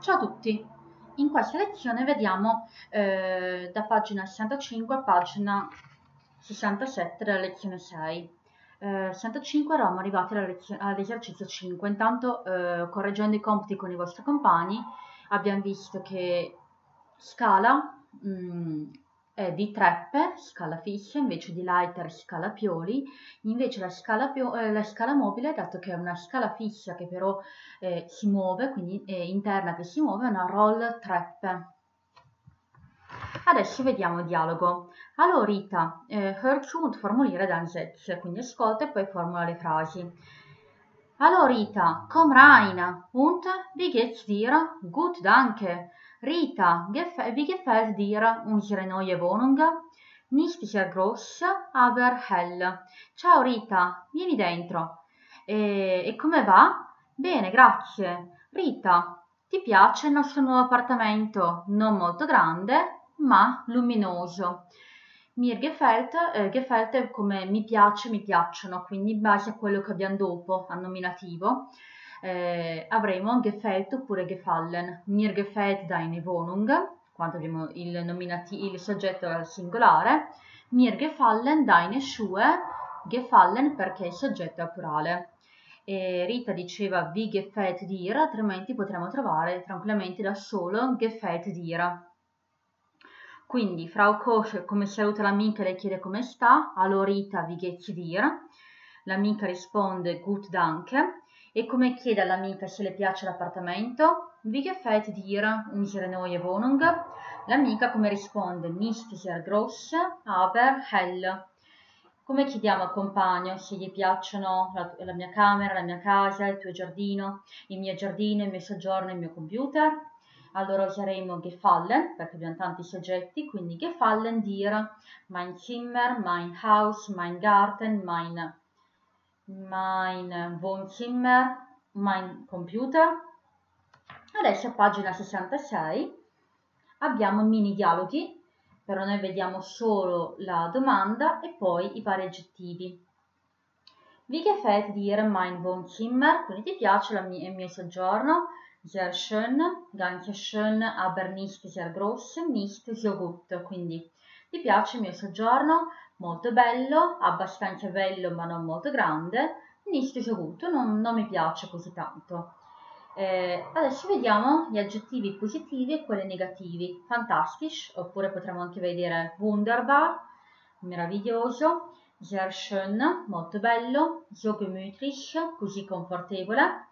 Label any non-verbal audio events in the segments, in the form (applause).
Ciao a tutti! In questa lezione vediamo eh, da pagina 65 a pagina 67 della lezione 6. Eh, 65 eravamo arrivati all'esercizio 5, intanto eh, correggendo i compiti con i vostri compagni abbiamo visto che scala mh, è di treppe, scala fissa, invece di lighter scala pioli, invece la scala, pio, eh, la scala mobile, dato che è una scala fissa che però eh, si muove, quindi interna che si muove, è una roll treppe. Adesso vediamo il dialogo. Allora Rita, äh, hör formuliere deine Sätze, quindi ascolta e poi formula le frasi. Allora Rita, komm rein und wie geht's dir? Gut, danke. Rita, wie gefällt dir unsere neue Wohnung? Nicht sehr groß, aber hell. Ciao Rita, vieni dentro. E, e come va? Bene, grazie. Rita, ti piace il nostro nuovo appartamento? Non molto grande, ma luminoso. Mir gefällt, eh, gefällt è come mi piace, mi piacciono, quindi in base a quello che abbiamo dopo, a nominativo eh, avremo gefällt oppure gefallen. Mir gefällt deine Wohnung, quando abbiamo il, nominati- il soggetto singolare, mir gefallen deine Schuhe, gefallen perché il soggetto è plurale. E Rita diceva wie gefällt dir, altrimenti potremmo trovare tranquillamente da solo gefällt dir. Quindi Frau Koch come saluta l'amica e le chiede come sta, allora Rita wie geht's dir? L'amica risponde gut danke e come chiede all'amica se le piace l'appartamento? Wie gefällt dir unsere neue Wohnung? L'amica come risponde? Nicht sehr groß, aber hell. Come chiediamo al compagno se gli piacciono la, la, mia camera, la mia casa, il tuo giardino, il mio giardino, il mio soggiorno, il mio computer? Allora useremo gefallen, perché abbiamo tanti soggetti, quindi gefallen dir, mein Zimmer, mein Haus, mein Garten, mein mein Wohnzimmer, mein Computer. Adesso a pagina 66 abbiamo mini dialoghi, però noi vediamo solo la domanda e poi i vari aggettivi. Wie gefällt dir mein Wohnzimmer? Quindi ti piace mia, il mio soggiorno? Sehr schön, ganz schön, aber nicht sehr groß, nicht so gut. Quindi ti piace il mio soggiorno? Molto bello, abbastanza bello ma non molto grande, nicht so gut, non, non mi piace così tanto. Eh, adesso vediamo gli aggettivi positivi e quelli negativi. Fantastisch, oppure potremmo anche vedere wunderbar, meraviglioso, sehr schön, molto bello, so gemütlich, così confortevole,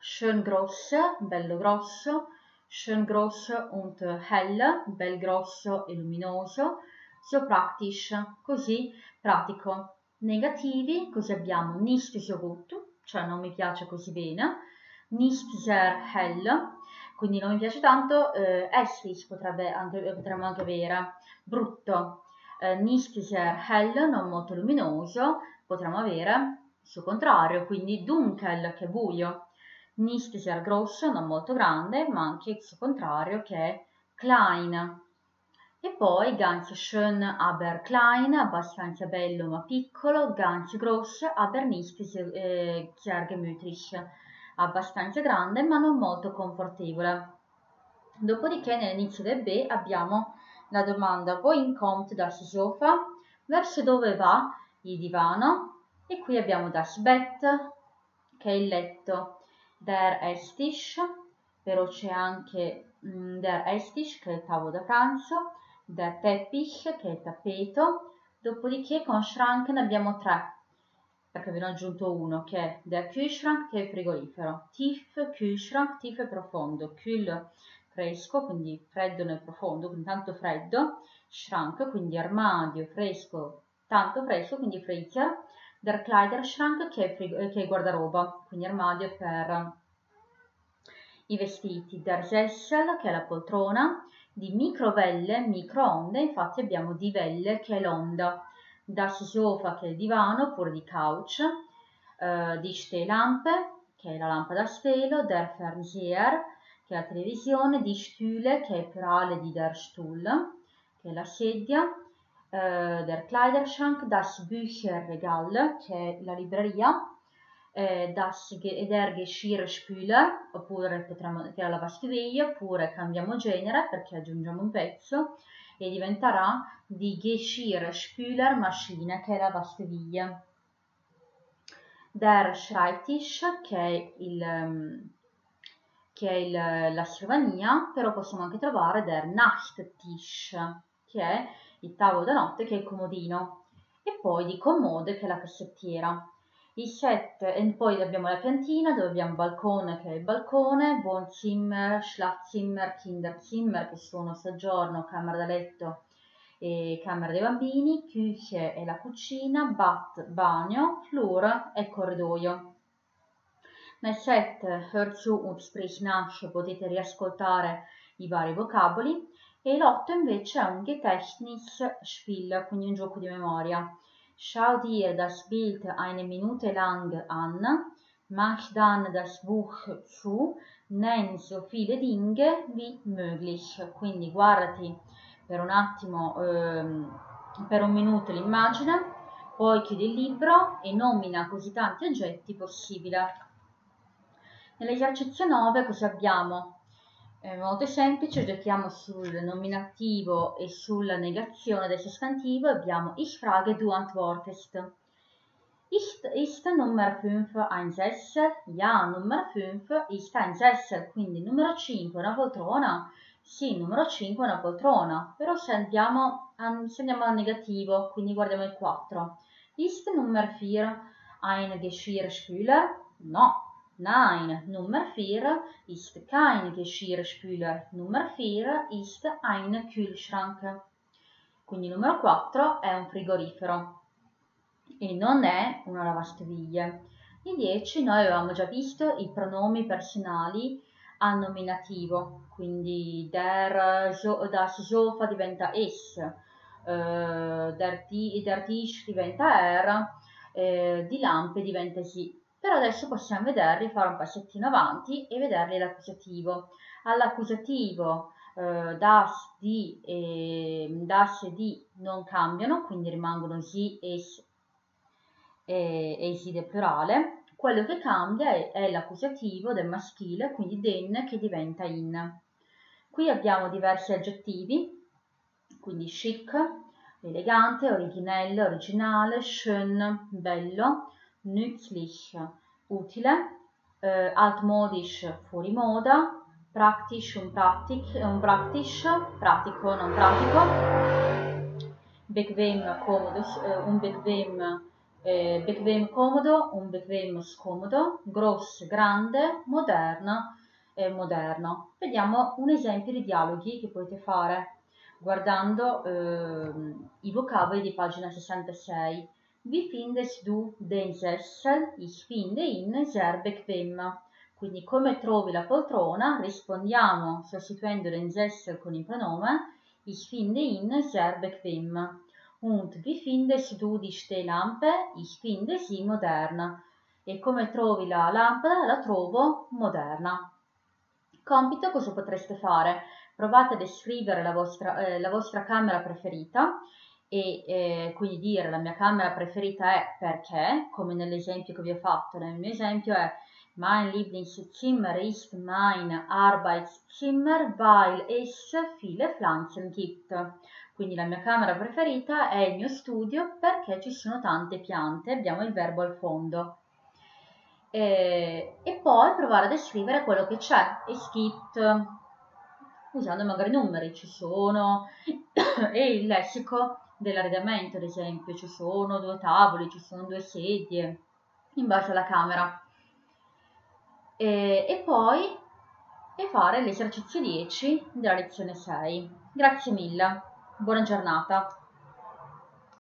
schön groß, bello grosso, schön groß und hell, bel grosso e luminoso, so praktisch, così pratico. Negativi, così abbiamo nicht so gut, cioè non mi piace così bene, nicht sehr hell, quindi non mi piace tanto, eh, potremmo anche avere, brutto, eh, nicht sehr hell, non molto luminoso, potremmo avere il suo contrario, quindi dunkel, che è buio, nicht sehr gross, non molto grande, ma anche il suo contrario che è klein, e poi ganz schön aber klein, abbastanza bello ma piccolo, ganz groß aber nicht äh, sehr gemütlich, abbastanza grande ma non molto confortevole. Dopodiché nell'inizio del B abbiamo la domanda wohin kommt das Sofa? Verso dove va il divano? E qui abbiamo das Bett, che è il letto, der Esstisch, però c'è anche mm, der Esstisch, che è il tavolo da pranzo, der Teppich, che è il tappeto, dopodiché con Schrank ne abbiamo tre, perché ve ne ho aggiunto uno, che è der Kühlschrank, che è il frigorifero, Tief, Kühlschrank, Tief è profondo, Kühl fresco, quindi freddo nel profondo, quindi tanto freddo, Schrank, quindi armadio, fresco, tanto fresco, quindi freezer, der Kleiderschrank, che è, frigo, che è guardaroba, quindi armadio per i vestiti, der Sessel, che è la poltrona, di microvelle, microonde, infatti abbiamo di velle che è l'onda, das Sofa che è il divano oppure di couch, uh, di Stehlampe che è la lampada a stelo, der Fernseher che è la televisione, di Stühle che è plurale di der Stuhl che è la sedia, uh, der Kleiderschrank, das Bücherregal che è la libreria, eh, das, der Geschirrspüler, oppure potremmo dire la lavastoviglie, oppure cambiamo genere perché aggiungiamo un pezzo e diventerà di Geschirrspüler Maschine, che è la lavastoviglie. Der Schreibtisch, che è, il, ehm, che è il, la scrivania, però possiamo anche trovare der Nachttisch, che è il tavolo da notte, che è il comodino, e poi di commode, che è la cassettiera. I set, e poi abbiamo la piantina dove abbiamo balcone che è il balcone, Wohnzimmer, Schlafzimmer, Kinderzimmer che sono soggiorno, camera da letto e camera dei bambini, Küche è la cucina, Bad, bagno, Flur è corridoio. Nel set Hör und sprich nach potete riascoltare i vari vocaboli e l'otto invece è un Gedächtnisspiel, quindi un gioco di memoria. Schau dir das Bild eine Minute lang an, mach dann das Buch zu, nenn so viele Dinge wie möglich. Quindi guardati per un attimo, ehm, per un minuto l'immagine, poi chiudi il libro e nomina così tanti oggetti possibile. Nell'esercizio 9 cosa abbiamo? È molto semplice, giochiamo sul nominativo e sulla negazione del sostantivo abbiamo Ich frage, du antwortest. Ist, ist Nummer 5 ein Sessel? Ja, numero 5 ist ein Sessel, quindi numero 5 è una poltrona? Sì, numero 5 è una poltrona, però se andiamo, se andiamo al negativo, quindi guardiamo il 4. Ist Nummer 4 ein Geschirrspüler? No, Nein, Nummer 4 ist kein Geschirrspüler. Nummer 4 ist ein Kühlschrank. Quindi numero 4 è un frigorifero e non è una lavastoviglie. In 10 noi avevamo già visto i pronomi personali a nominativo, quindi der, das Sofa diventa es, uh, der, der Tisch diventa er, eh, di lampe diventa si. Però adesso possiamo vederli, fare un passettino avanti e vederli all'accusativo. All'accusativo eh, das, di, eh, das e di non cambiano, quindi rimangono si, es e, e si del plurale. Quello che cambia è, è l'accusativo del maschile, quindi den che diventa in. Qui abbiamo diversi aggettivi, quindi chic, elegante, originelle, originale, schön, bello, nützlich, utile, äh, altmodisch, fuori moda, praktisch un praktisch, pratico, non pratico, bequem, comodo, äh, un bequem, eh, bequem comodo, un bequem scomodo, gross, grande, moderna e moderno. Vediamo un esempio di dialoghi che potete fare guardando eh, i vocaboli di pagina 66. Wie findest du den Sessel? Ich finde ihn sehr bequem. Quindi come trovi la poltrona? Rispondiamo sostituendo den Sessel con il pronome Ich finde ihn sehr bequem. Und wie findest du die Stehlampe? Ich finde sie modern. E come trovi la lampada? La trovo moderna. Compito cosa potreste fare? Provate a descrivere la vostra, eh, la vostra camera preferita e eh, quindi dire la mia camera preferita è perché, come nell'esempio che vi ho fatto, nel mio esempio è Mein Lieblingszimmer ist mein Arbeitszimmer, weil es viele Pflanzen gibt. Quindi la mia camera preferita è il mio studio perché ci sono tante piante, abbiamo il verbo al fondo. E, e poi provare a descrivere quello che c'è. Es gibt, usando magari numeri, ci sono, (coughs) e il lessico dell'arredamento, ad esempio, ci sono due tavoli, ci sono due sedie, in base alla camera. E, e poi e fare l'esercizio 10 della lezione 6. Grazie mille, buona giornata.